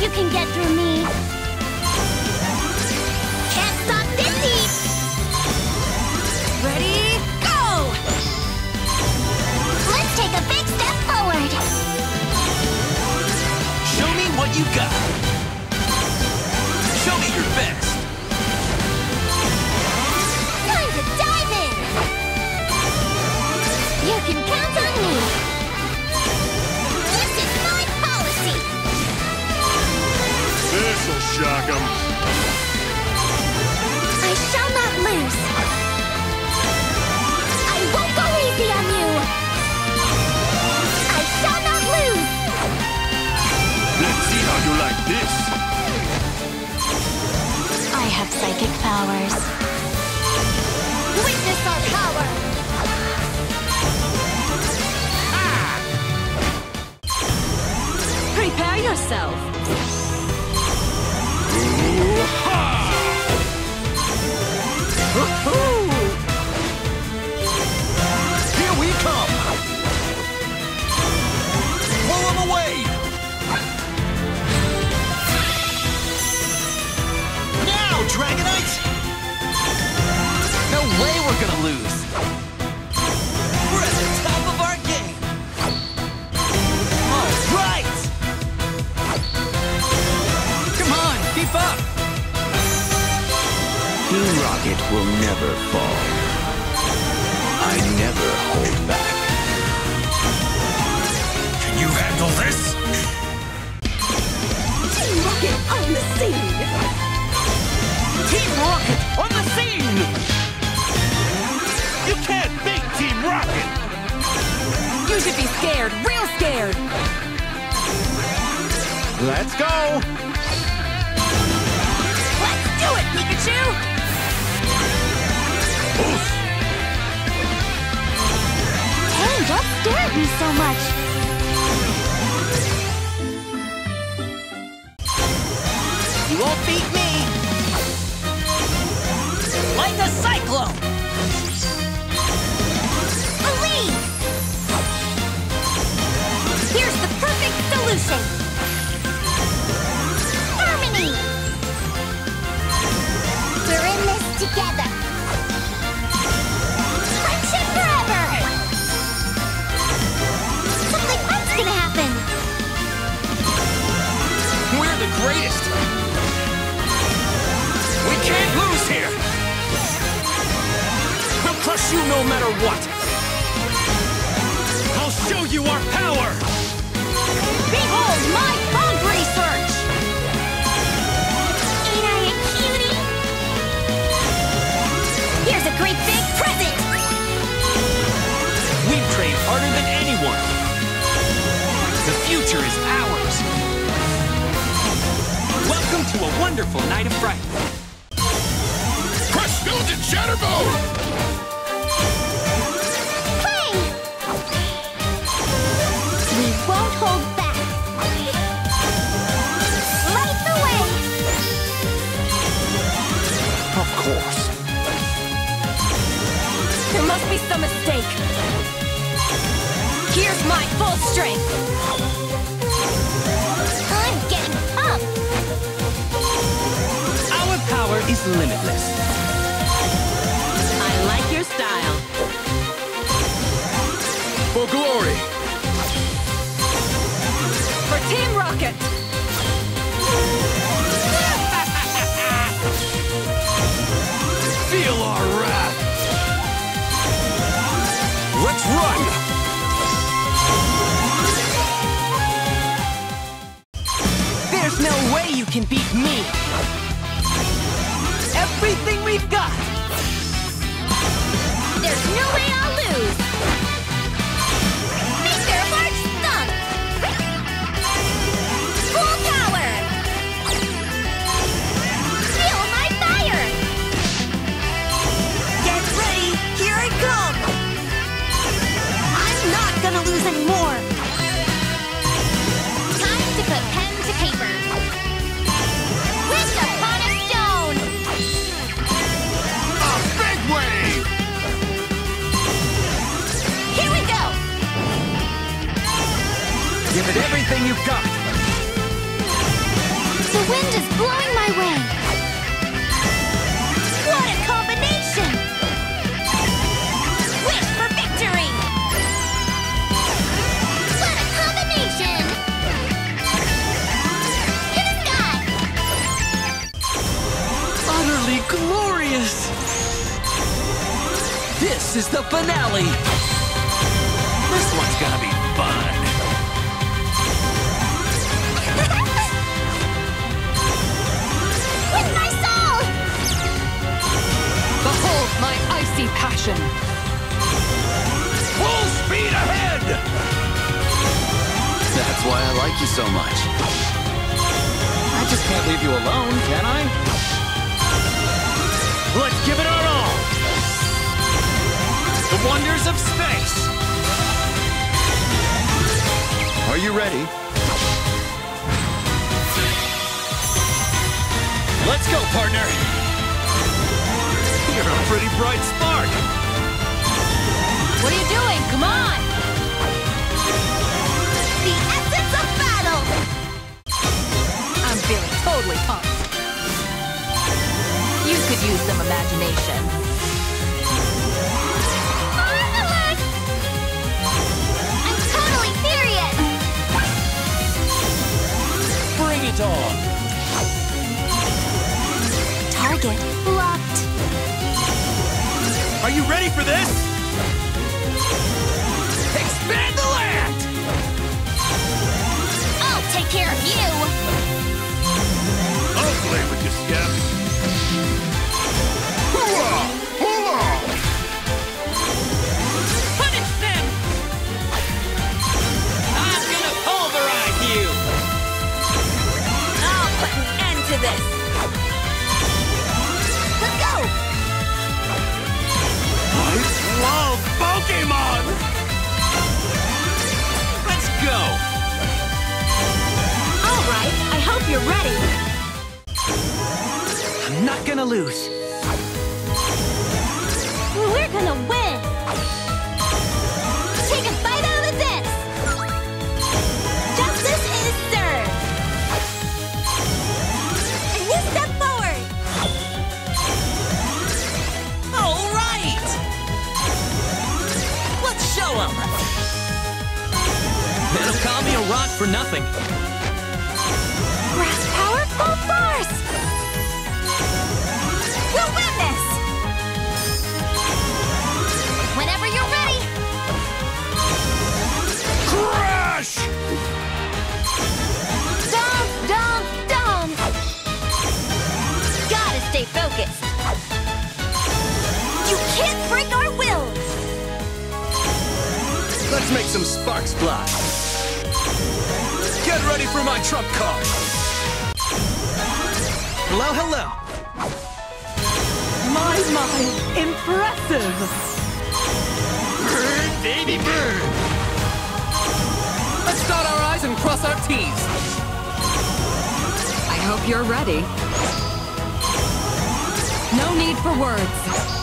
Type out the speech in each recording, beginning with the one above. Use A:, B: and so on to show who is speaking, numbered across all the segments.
A: you can get through me. Can't stop this heat!
B: Ready, go!
A: Let's take a big step forward.
C: Show me what you got.
A: Psychic powers. Witness our power! Ah.
B: Prepare yourself.
C: Here lose. We're at the top of our game. All right. Come on, keep up.
D: Team Rocket will never fall. I never hold back.
C: Can you handle this?
B: Team Rocket on the scene!
C: Rocket! You
B: should be scared, real scared!
C: Let's go!
B: Let's do it, Pikachu!
A: Hey, don't stare me so much!
C: You won't beat me! Like a cyclone!
A: Perfect! Harmony! We're in this together! Friendship forever! Something fun's gonna happen!
C: We're the greatest! We can't lose here! We'll crush you no matter what! I'll show you our power!
A: Behold my bug research! Ain't I a cutie? Here's a great big present!
C: We've trained harder than anyone! The future is ours! Welcome to a wonderful night of fright!
E: Crush Village and Shatterbone!
B: Mistake. Here's my full strength.
A: I'm getting up!
C: Our power is limitless.
B: I like your style. Gonna lose anymore!
A: Time to put pen to paper! Wish upon a stone!
E: A big wave!
A: Here we go!
C: Give it everything you've got!
A: The wind is blowing my way.
C: Is the finale! This one's gonna be fun!
A: With my soul!
B: Behold my icy passion.
E: Full speed ahead!
D: That's why I like you so much.
C: I just can't leave you alone, can I? Let's give it our all! The wonders of space!
D: Are you ready?
C: Let's go, partner! You're a pretty bright spark!
B: What are you doing? Come on!
A: The essence of battle!
B: I'm feeling totally pumped. You could use some imagination.
C: On!
A: Target locked.
C: Are you ready for this? Expand the land!
A: I'll take care of you!
E: I'll play with you, Scab.
B: This.
A: Let's go!
E: I love Pokemon!
C: Let's go!
B: All right, I hope you're ready.
C: I'm not gonna lose. For nothing.
A: Grass power full force! We'll win this! Whenever you're ready!
E: Crash!
A: Stomp, stomp, stomp! Gotta stay focused! You can't break our wills!
D: Let's make some sparks fly.
C: Ready for my trump card! Hello, hello!
B: My, my, impressive.
C: Bird, baby bird! Let's dot our I's and cross our T's.
B: I hope you're ready. No need for words.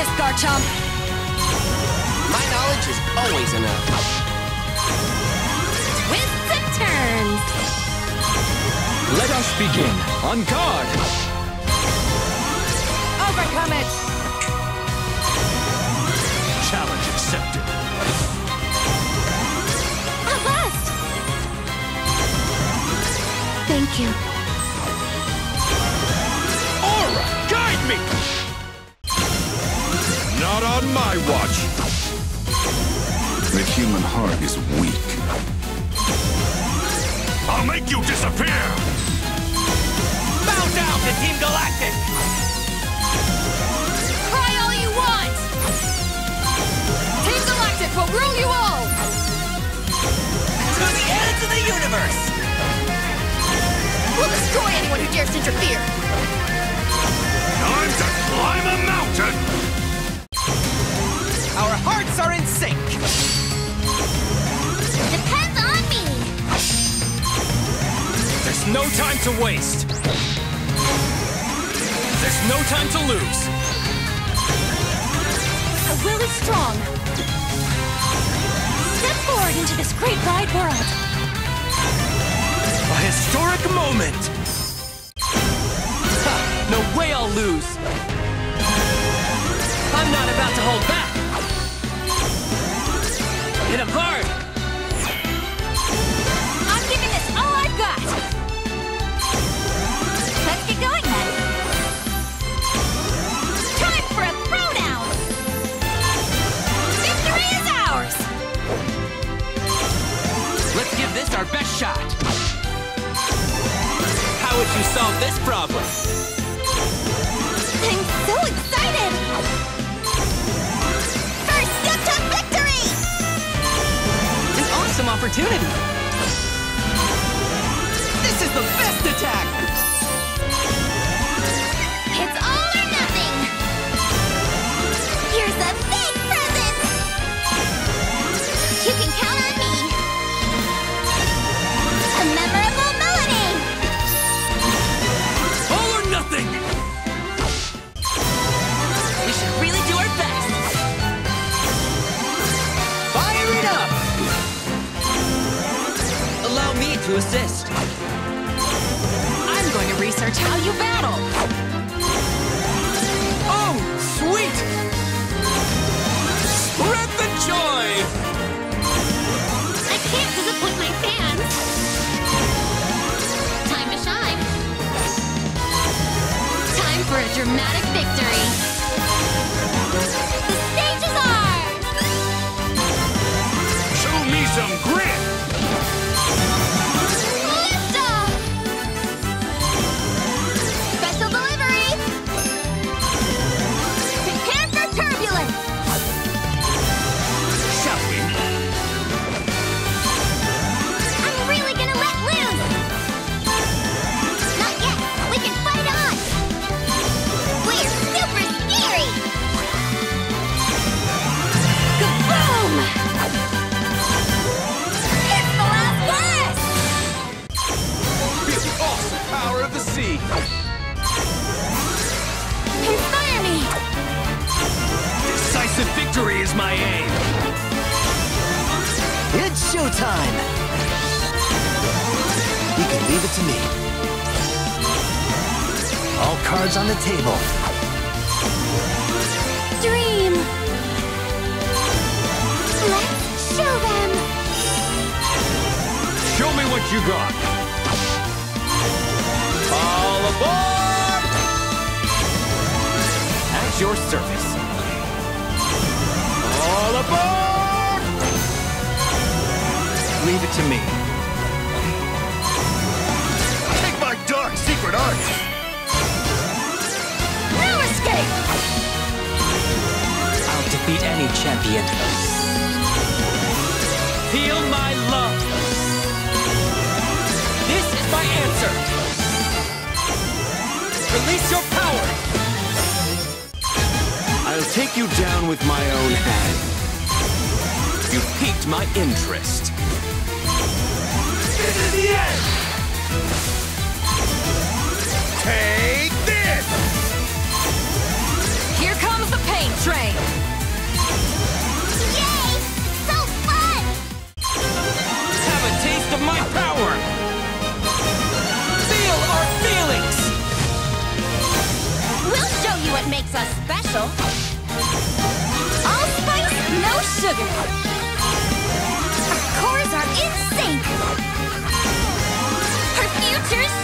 B: This, Garchomp.
D: My knowledge is always enough.
A: Twists and turns!
C: Let us begin. On guard!
B: Overcome it.
E: Challenge accepted.
A: At last! Thank you.
E: On my watch.
D: The human heart is weak.
E: I'll make you disappear!
C: Bow down to Team Galactic!
B: Cry all you want. Team Galactic will rule you all.
C: To the ends of the universe!
A: We'll destroy anyone who dares interfere!
E: Time to climb a mountain!
C: Our hearts are in sync!
A: Depends on me!
C: There's no time to waste! There's no time to lose.
B: The will is strong.
A: Step forward into this great wide world.
C: A historic moment. Ha, no way I'll lose. I'm not about to hold back. Hit him hard.
A: I'm giving this all I've got. Let's get going then. Time for a throwdown. Victory is ours.
C: Let's give this our best shot. How would you solve this problem?
A: I'm so excited.
C: Opportunity. This is the best attack.
A: It's
F: showtime! You can leave it to me. All cards on the table.
A: Dream! Let's show them!
C: Show me what you got! All aboard! At your service. All aboard! Leave it to me.
E: Take my dark secret art!
A: No escape!
C: I'll defeat any champion. Feel my love. This is my answer. Release your power.
D: I'll take you down with my own hand.
C: You piqued my interest.
E: This is the end! Take this!
B: Here comes the pain train.
A: Yay! So fun!
C: Have a taste of my power. Feel our feelings.
A: We'll show you what makes us special. All spice, no sugar. Our cores are in sync. Our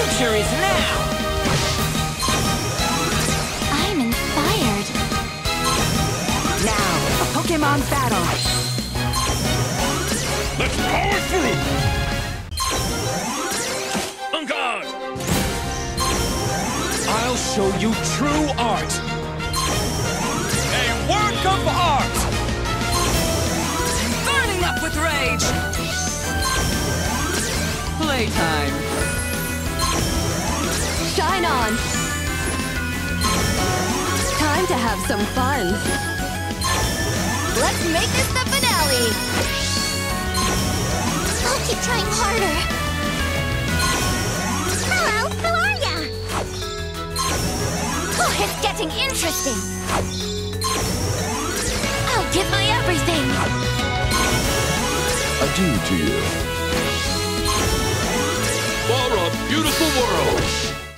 C: future is now!
A: I'm inspired.
B: Now, a Pokemon battle.
E: Let's power through! On!
C: I'll show you true art. A work of art!
B: Burning up with rage! Playtime.
A: Shine on! Time to have some fun. Let's make this the finale! I'll keep trying harder. Hello, how are ya? Oh, it's getting interesting. I'll give my everything.
D: Adieu to you.
C: For a beautiful world.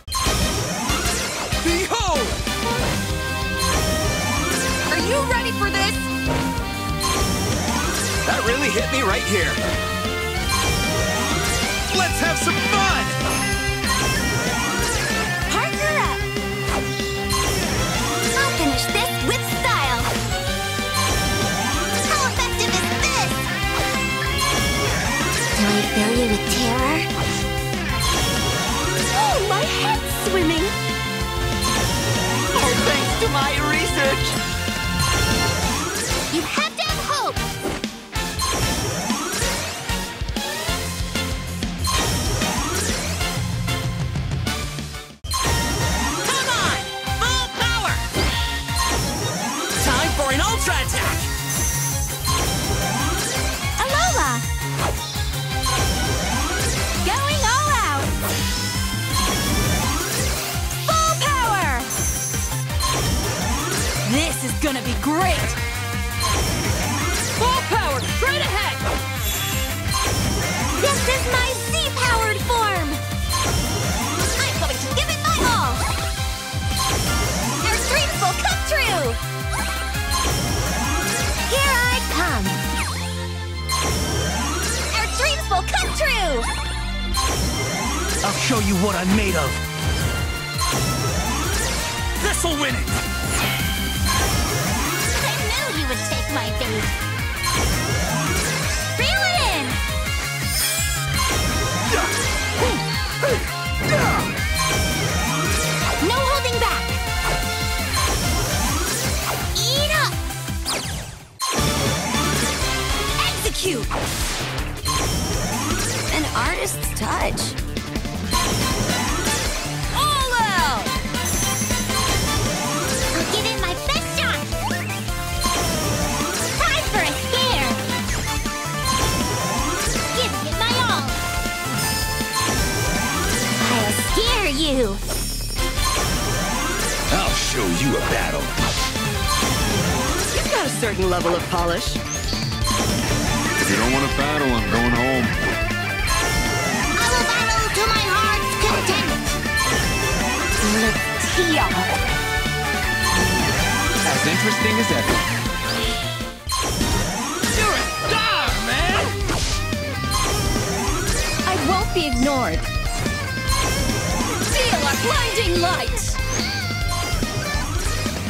F: That really hit me right here. Let's have some fun!
A: Partner up! I'll finish this with style! How effective is this? Do I fill you with terror? Oh, my head's swimming!
F: Oh, thanks to my research! Show you what I'm made of.
C: This'll win it.
A: I knew you would take my bait! Reel it in! No holding back! Eat up! Execute! An artist's touch. You!
D: I'll show you a battle.
B: You've got a certain level of polish.
E: If you don't want to battle, I'm going home.
A: I will battle to my heart's content! Let's tee off!
D: As interesting as ever.
C: You're a star, man!
A: I won't be ignored!
B: Feel a blinding light!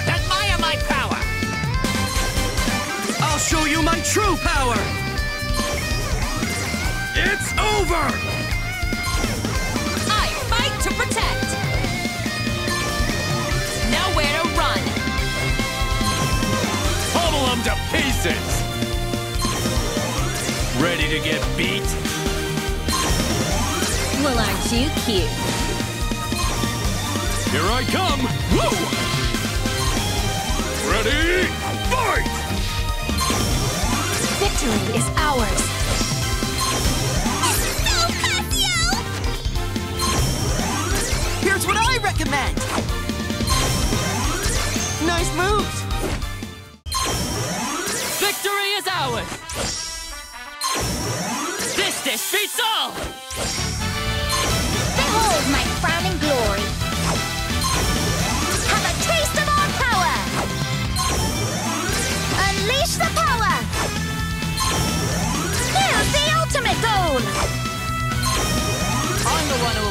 C: Admire my power.
F: I'll show you my true power!
C: It's over.
B: I fight to protect! Nowhere to run!
C: Pummel them to pieces. Ready to get beat?
A: Well, aren't you cute?
C: Here I come. Woo! Ready? Fight!
A: Victory is ours! Go, Casio!
F: Here's what I recommend! Nice moves!
B: Victory is ours! This dish beats all!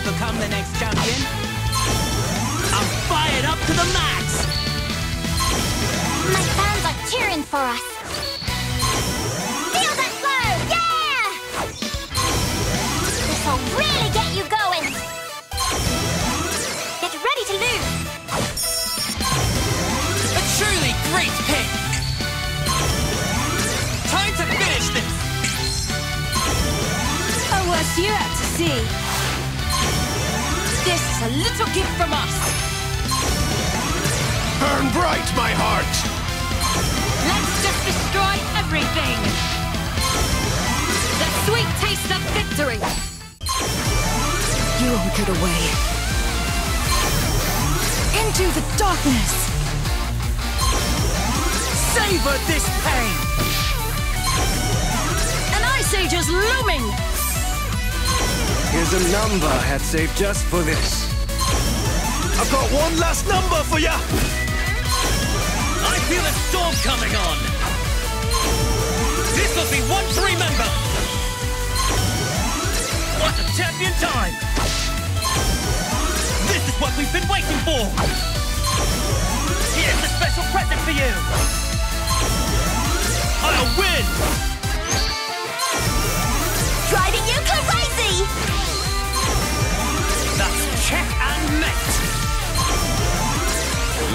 B: will become the next champion? I'm fired up to the max!
A: My fans are cheering for us! Feel that flow! Yeah! This'll really get you going! Get ready to lose! A truly great pick! Time to finish this! Oh, what's you have to see? This is a little gift from us.
E: Burn bright, my heart!
A: Let's just destroy everything. The sweet taste of victory. You won't get away. Into the darkness.
G: Savor this pain!
A: An ice age is looming.
G: Here's a number I had saved just for this.
E: I've got one last number for ya!
C: I feel a storm coming on! This will be one to remember! What a champion time! This is what we've been waiting for! Here's a special present for you! I'll win!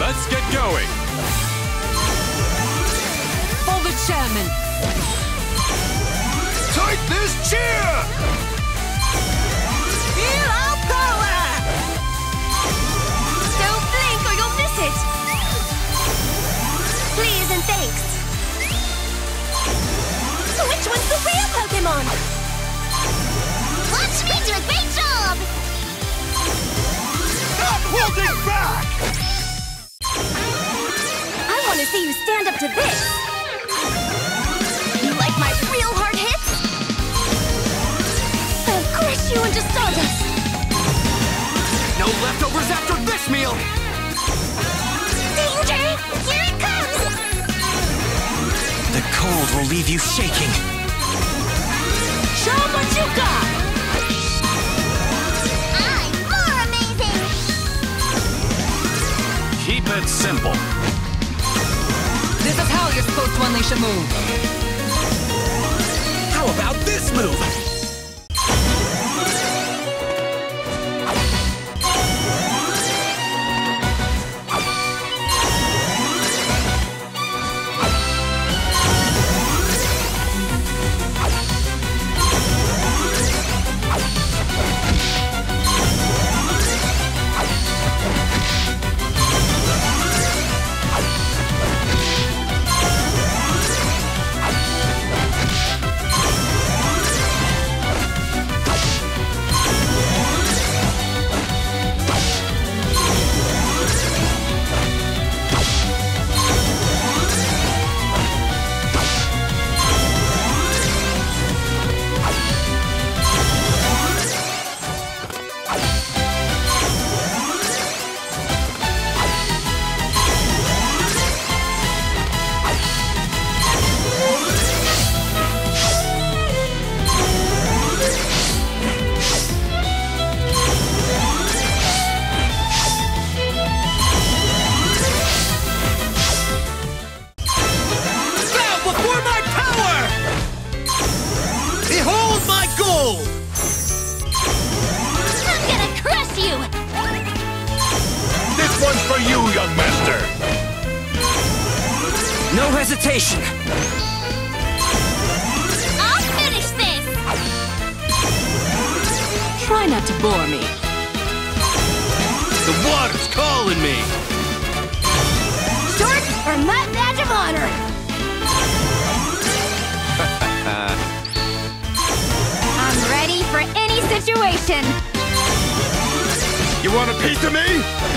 H: Let's get going.
A: For the chairman.
E: Take this cheer!
A: Feel our uh. power. Don't blink or you'll miss it. Please and thanks. So Which one's the real Pokemon? Watch me do a great job.
E: Not holding back!
A: Want to see you stand up to this. You like my real hard hits? I'll crush you into stardust.
G: No leftovers after this meal!
A: Danger! Here it comes!
G: The cold will leave you shaking.
A: Show what you got!
B: I'm more amazing!
H: Keep it simple.
A: This is how you're supposed to unleash a move.
G: How about this move?
C: My!
B: I'm gonna crush you!
E: This one's for you, young master!
G: No hesitation!
B: I'll finish this!
A: Try not to bore me.
H: The water's calling me.
A: Short or my badge of honor. Situation.
E: You want a piece of me?